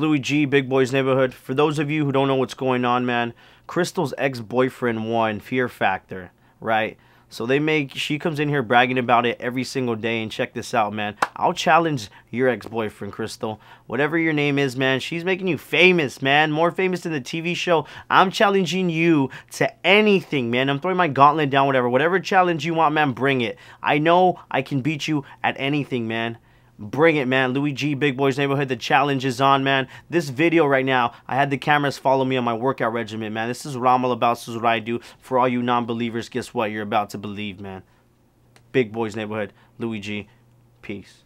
Louie G, Big Boys Neighborhood. For those of you who don't know what's going on, man, Krystal's ex-boyfriend won Fear Factor, right? So they make she comes in here bragging about it every single day and check this out, man. I'll challenge your ex-boyfriend, Krystal. Whatever your name is, man, she's making you famous, man. More famous than the TV show. I'm challenging you to anything, man. I'm throwing my gauntlet down, whatever. Whatever challenge you want, man, bring it. I know I can beat you at anything, man. Bring it, man. Louie G, Big Boys Neighborhood, the challenge is on, man. This video right now, I had the cameras follow me on my workout regimen, man. This is what I'm all about. This is what I do. For all you non-believers, guess what? You're about to believe, man. Big Boys Neighborhood, Louie G. Peace.